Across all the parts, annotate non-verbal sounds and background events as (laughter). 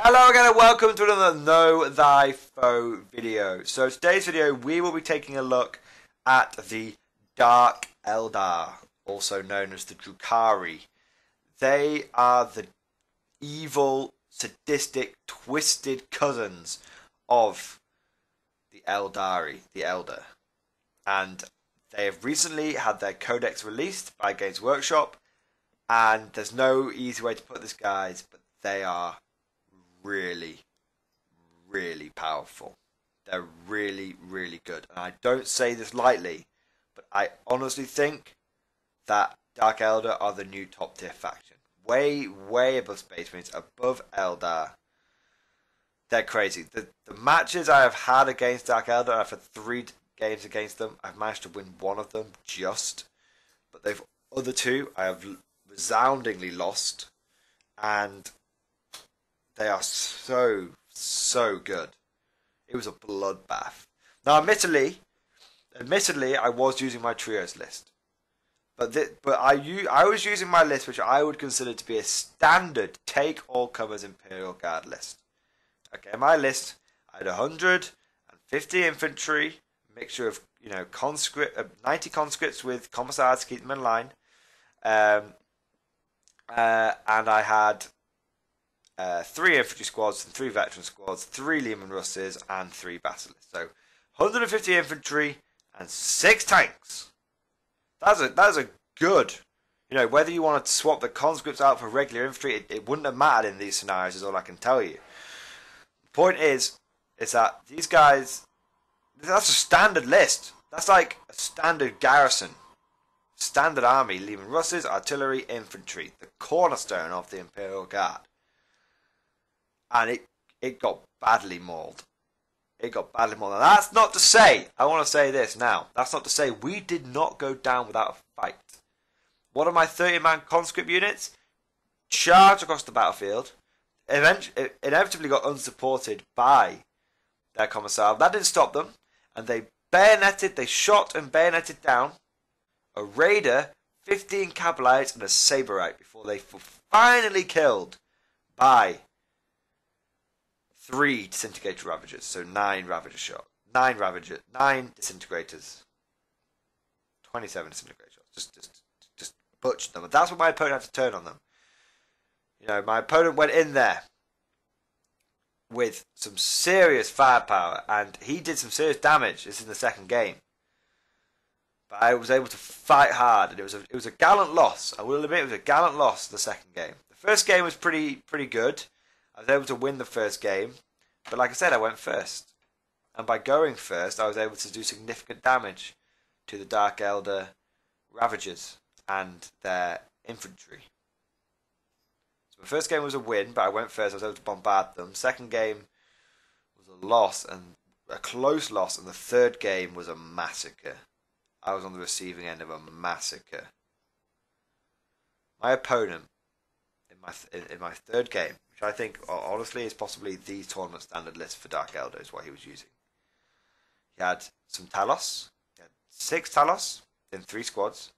Hello again and welcome to another Know Thy Foe video. So today's video we will be taking a look at the Dark Eldar, also known as the Drukhari. They are the evil, sadistic, twisted cousins of the Eldari, the Eldar. And they have recently had their codex released by Games Workshop and there's no easy way to put this guys, but they are really, really powerful. They're really, really good. And I don't say this lightly, but I honestly think that Dark Eldar are the new top tier faction. Way, way above Space Marines, above Eldar. They're crazy. The, the matches I have had against Dark Eldar, I've had three games against them. I've managed to win one of them just. But they've other two I have resoundingly lost. And they are so, so good. It was a bloodbath. Now, admittedly, admittedly, I was using my trios list, but th- but I I was using my list, which I would consider to be a standard take all comers Imperial Guard list. Okay, my list I had 150 infantry, mixture of you know conscript, uh, 90 conscripts with commissars to keep them in line, um, uh, and I had uh, three infantry squads and three veteran squads, three Leman Russes, and three Basilisks. So 150 infantry and six tanks. That's a that's a good. You know, whether you wanted to swap the conscripts out for regular infantry, it, it wouldn't have mattered in these scenarios. Is all I can tell you. The point is, is that these guys. That's a standard list. That's like a standard garrison. Standard army, Leman Russes, artillery, infantry, the cornerstone of the Imperial Guard and it it got badly mauled. It got badly mauled. Now, that's not to say, I want to say this now, that's not to say we did not go down without a fight. One of my 30 man conscript units charged across the battlefield, eventually, inevitably got unsupported by their commissar. That didn't stop them, and they bayoneted, they shot and bayoneted down a raider, 15 Kabalites, and a Sybarite before they were finally killed by three disintegrator ravagers, so nine ravager shot, nine ravager, nine disintegrators, twenty-seven disintegrators. Just, just, just butchered them. And that's what my opponent had to turn on them. You know, my opponent went in there with some serious firepower, and he did some serious damage. This is in the second game. But I was able to fight hard, and it was a it was a gallant loss. I will admit it was a gallant loss. The second game, the first game was pretty pretty good. I was able to win the first game, but like I said, I went first. And by going first, I was able to do significant damage to the Dark Eldar Ravagers and their infantry. So my first game was a win, but I went first. I was able to bombard them. Second game was a loss and a close loss, and the third game was a massacre. I was on the receiving end of a massacre. My opponent my th- in my third game which I think honestly is possibly the tournament standard list for Dark Eldar is what he was using. He had some Talos, had six Talos in three squads,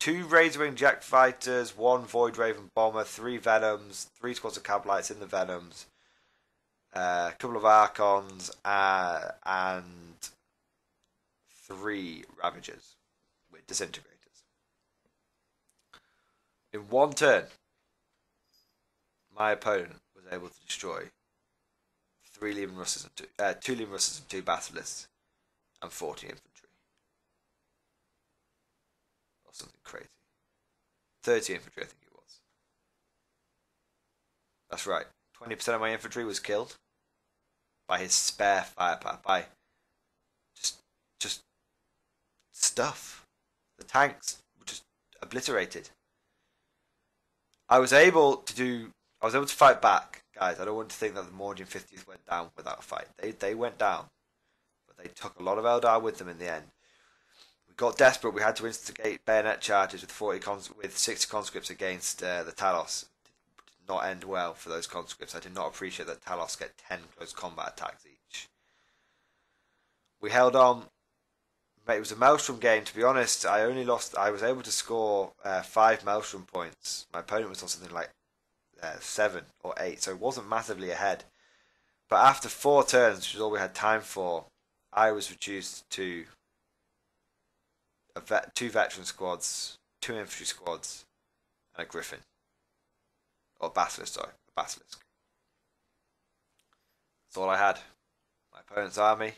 two Razorwing Jet Fighters, one Void Raven Bomber, three Venoms, three squads of Kabalites in the Venoms, uh, a couple of Archons, uh, and three Ravagers with Disintegrators. In one turn, my opponent was able to destroy three Leman Russes and two, uh, two Leman Russes and two Basilisks and 40 infantry. Or something crazy. 30 infantry, I think it was. That's right. 20% of my infantry was killed by his spare firepower, by just, just stuff. The tanks were just obliterated. I was able to do I was able to fight back, guys. I don't want to think that the Mordian 50s went down without a fight. They they went down, but they took a lot of Eldar with them in the end. We got desperate. We had to instigate bayonet charges with 40 cons- with 60 conscripts against uh, the Talos. Did not end well for those conscripts. I did not appreciate that Talos get 10 close combat attacks each. We held on. It was a Maelstrom game. To be honest, I only lost. I was able to score uh, five Maelstrom points. My opponent was on something like uh, seven or eight, so it wasn't massively ahead. But after four turns, which is all we had time for, I was reduced to vet, two veteran squads, two infantry squads, and a griffin. Or basilisk, sorry, a basilisk. That's all I had. My opponent's army.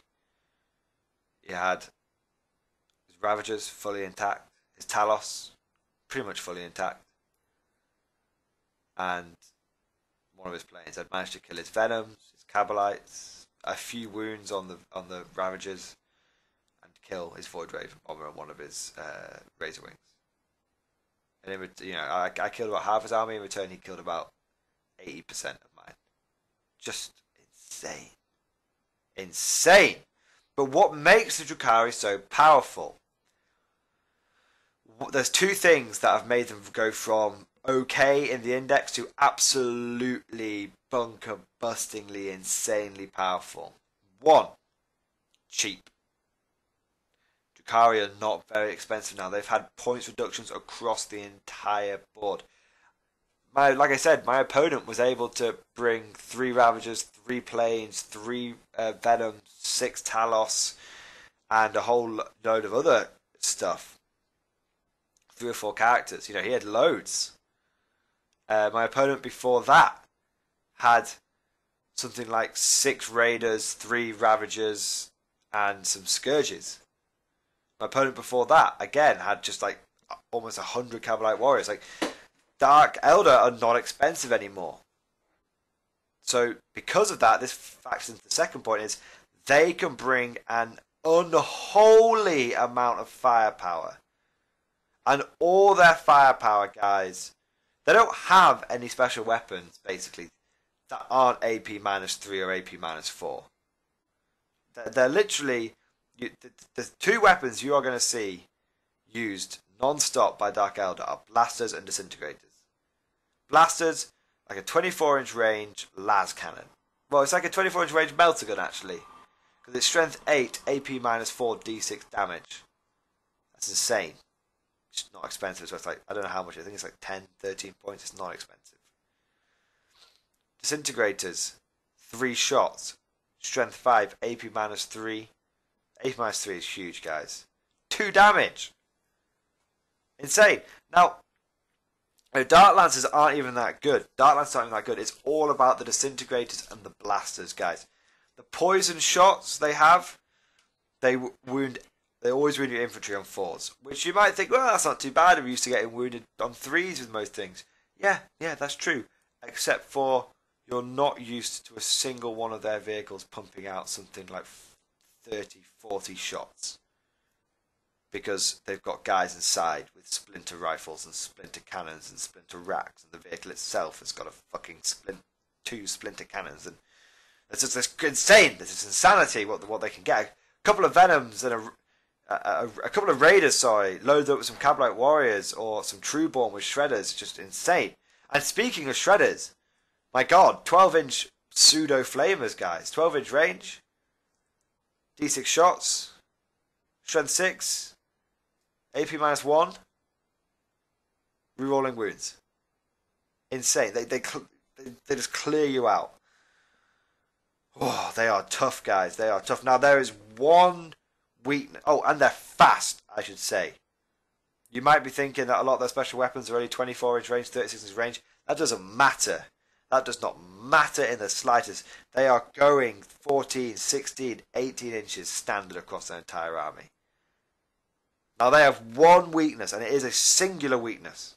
He had Ravagers fully intact, his Talos pretty much fully intact, and one of his planes had managed to kill his Venoms, his Kabalites, a few wounds on the on the Ravagers, and kill his Void Raven bomber and one of his uh, Razor Wings. And in, you know, I, I killed about half his army. In return, he killed about eighty percent of mine. Just insane, insane. But what makes the Drukhari so powerful? There's two things that have made them go from okay in the index to absolutely bunker bustingly insanely powerful. One, cheap. Drukhari are not very expensive now. They've had points reductions across the entire board. My, like I said, my opponent was able to bring three Ravagers, three Planes, three uh, Venoms, six Talos, and a whole load of other stuff. Three or four characters. You know, he had loads. Uh, my opponent before that had something like six Raiders, three Ravagers, and some Scourges. My opponent before that, again, had just like almost a hundred Kabalite warriors. Like, Dark Eldar are not expensive anymore. So, because of that, this factors into the second point is they can bring an unholy amount of firepower. And all their firepower, guys, they don't have any special weapons, basically, that aren't AP minus 3 or AP minus 4. They're, they're literally. You, the, the two weapons you are going to see used non stop by Dark Eldar are blasters and disintegrators. Blasters, like a 24 inch range las cannon. Well, it's like a 24 inch range melter gun, actually. Because it's strength 8, AP minus 4, d6 damage. That's insane. It's not expensive, so it's like, I don't know how much, I think it's like 10, 13 points. It's not expensive. Disintegrators, 3 shots, strength 5, AP minus 3. AP minus 3 is huge, guys. 2 damage! Insane. Now, Dark Lancers aren't even that good. Dark Lancers aren't even that good. It's all about the disintegrators and the blasters, guys. The poison shots they have, they wound. They always your infantry on fours, which you might think, well, that's not too bad. I'm used to getting wounded on threes with most things. Yeah, yeah, that's true. Except for you're not used to a single one of their vehicles pumping out something like 30, 40 shots because they've got guys inside with splinter rifles and splinter cannons and splinter racks, and the vehicle itself has got a fucking splint two splinter cannons, and it's just it's insane. This is insanity. What what they can get. A couple of venoms and a, a, a couple of raiders, sorry, loaded up with some Kabalite warriors or some Trueborn with shredders, just insane. And speaking of shredders, my god, 12 inch pseudo flamers, guys, 12 inch range, d6 shots, strength 6, AP minus one. Rerolling wounds. Insane. They they they just clear you out. Oh, they are tough guys. They are tough. Now there is one weakness. Oh, and they're fast. I should say. You might be thinking that a lot of their special weapons are only 24 inch range, 36 inch range. That doesn't matter. That does not matter in the slightest. They are going 14, 16, 18 inches standard across their entire army. Now they have one weakness, and it is a singular weakness.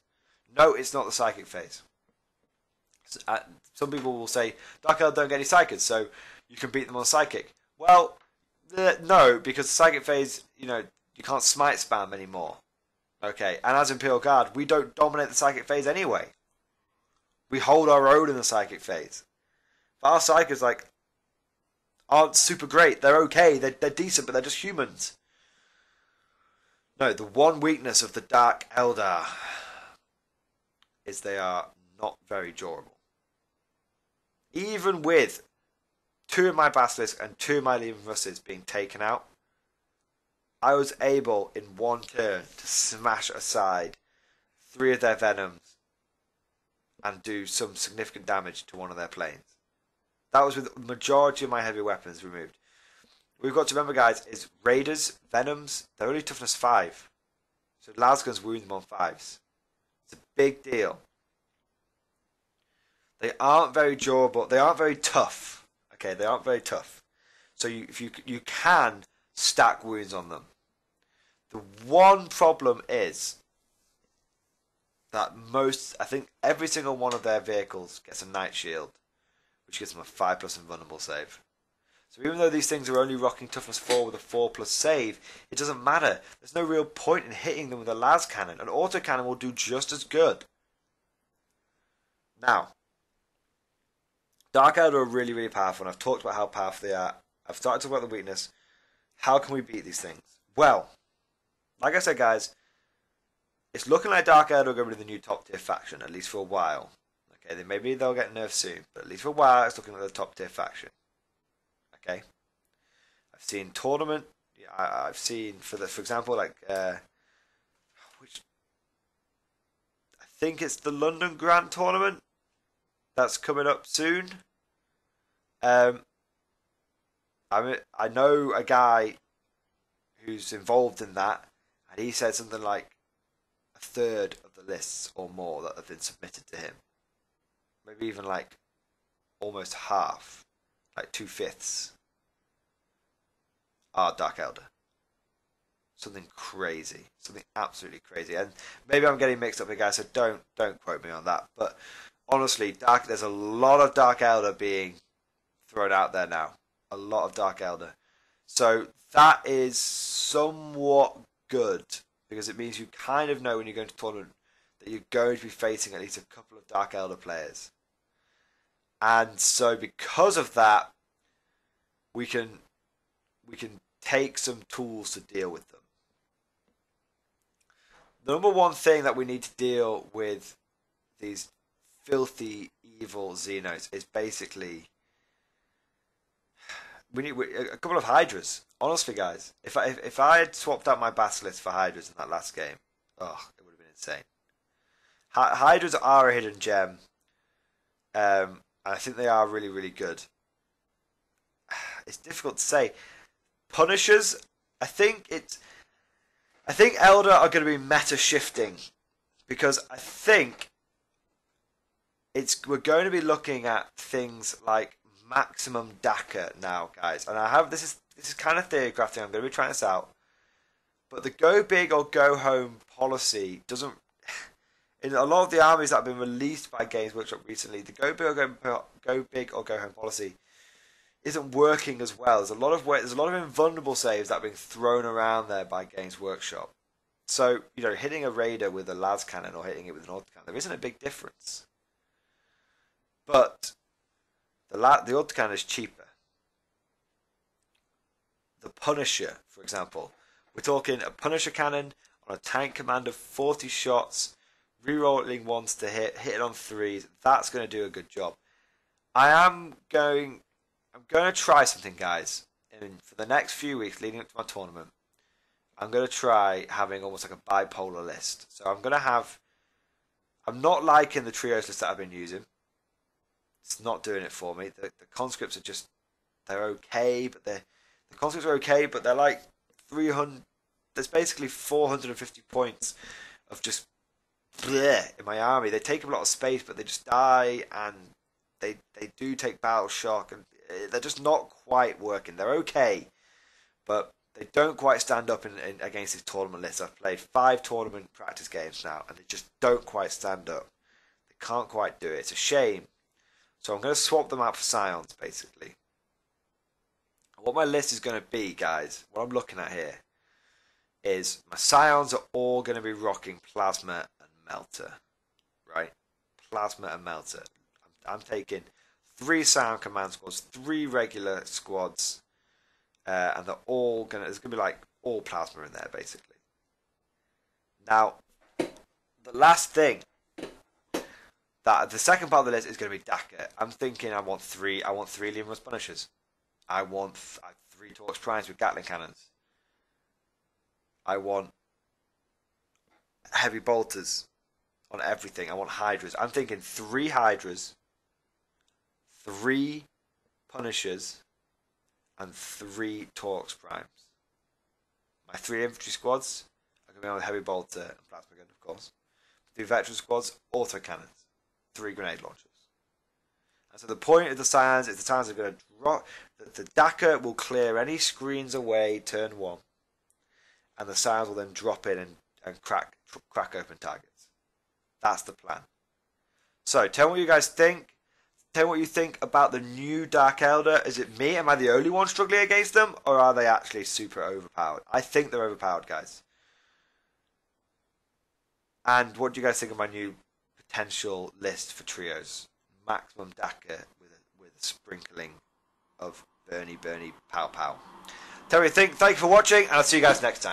No, it's not the psychic phase. Uh, some people will say Dark Eldar don't get any psychics, so you can beat them on psychic. Well, no, because the psychic phase, you know, you can't smite spam anymore. Okay, and as Imperial Guard, we don't dominate the psychic phase anyway. We hold our own in the psychic phase. But our psychics, like, aren't super great. They're okay. They're, they're decent, but they're just humans. No, the one weakness of the Dark Eldar is they are not very durable. Even with two of my Basilisks and two of my Leman Russes being taken out, I was able in one turn to smash aside three of their Venoms and do some significant damage to one of their planes. That was with the majority of my heavy weapons removed. We've got to remember, guys, is Raiders, Venoms, they're only toughness 5. So lasguns wound them on 5s. It's a big deal. They aren't very durable. They aren't very tough. Okay, they aren't very tough. So you, if you you can stack wounds on them. The one problem is that most, I think, every single one of their vehicles gets a night shield, which gives them a five plus invulnerable save. So even though these things are only rocking toughness 4 with a 4 plus save, it doesn't matter. There's no real point in hitting them with a las cannon. An auto cannon will do just as good. Now, Dark Eldar are really, really powerful, and I've talked about how powerful they are. I've started to talk about the weakness. How can we beat these things? Well, like I said, guys, it's looking like Dark Eldar are going to be the new top tier faction, at least for a while. Okay, then maybe they'll get nerfed soon, but at least for a while, it's looking like the top tier faction. Okay, I've seen tournament. I, have seen for the, for example, like uh, which I think it's the London Grand Tournament that's coming up soon. Um, I I know a guy who's involved in that, and he said something like a third of the lists or more that have been submitted to him, maybe even like almost half, like two fifths, are Dark Eldar. Something crazy, something absolutely crazy, and maybe I'm getting mixed up with guys, so don't don't quote me on that. But honestly, Dark. There's a lot of Dark Eldar being thrown out there now. A lot of Dark Eldar. So that is somewhat good because it means you kind of know when you're going to tournament that you're going to be facing at least a couple of Dark Eldar players. And so because of that, we can we can take some tools to deal with them. The number one thing that we need to deal with these filthy, evil Xenos is basically we need a couple of Hydras. Honestly, guys, if I if, if I had swapped out my Basilisk for Hydras in that last game, oh, it would have been insane. Hydras are a hidden gem, um, I think they are really really good. (sighs) It's difficult to say. Punishers, I think it's. I think Eldar are going to be meta shifting because I think it's we're going to be looking at things like maximum Dakka now, guys. And I have this is this is kind of theory crafting. I'm going to be trying this out. But the go big or go home policy doesn't. (sighs) In a lot of the armies that have been released by Games Workshop recently, the go big or go, go big or go home policy isn't working as well. There's a lot of there's a lot of invulnerable saves that have been thrown around there by Games Workshop. So you know, hitting a raider with a las cannon or hitting it with an auto cannon, there isn't a big difference. But the la- the is cheaper. The Punisher, for example, we're talking a Punisher cannon on a tank command of 40 shots, rerolling ones to hit, hitting on threes. That's going to do a good job. I am going. I'm going to try something, guys. And for the next few weeks leading up to my tournament, I'm going to try having almost like a bipolar list. So I'm going to have. I'm not liking the trios list that I've been using. It's not doing it for me. The, the conscripts are just they're okay, but they're the conscripts are okay, but they're like 300. There's basically 450 points of just bleh in my army. They take up a lot of space, but they just die, and they they do take battle shock, and eh, they're just not quite working. They're okay, but they don't quite stand up in, in against this tournament list. I've played five tournament practice games now, and they just don't quite stand up. They can't quite do it. It's a shame so I'm going to swap them out for Scions, basically. What my list is going to be, guys, what I'm looking at here, is my Scions are all going to be rocking Plasma and Melter. Right? Plasma and Melter. I'm, I'm taking three Scion command squads, three regular squads, uh, and they're all going to, there's going to be like all Plasma in there, basically. Now, the last thing that the second part of the list is going to be Dakka. I'm thinking I want three. I want three Leman Punishers. I want th- three Taurox Primes with Gatling cannons. I want heavy bolters on everything. I want Hydras. I'm thinking three Hydras, three Punishers, and three Taurox Primes. My three infantry squads are going to be on Heavy Bolter and Plasma Gun, of course. Three veteran squads, auto cannons, three grenade launchers. And so the point of the Scions is the Scions are going to drop. The, the Dakka will clear any screens away turn one, and the Scions will then drop in and, and crack crack open targets. That's the plan. So tell me what you guys think. Tell me what you think about the new Dark Eldar. Is it me? Am I the only one struggling against them, or are they actually super overpowered? I think they're overpowered, guys. And what do you guys think of my new potential list for trios? Maximum Dakka with a, with a sprinkling of Bernie, Bernie, Pow Pow. You think. Thank you for watching, and I'll see you guys next time.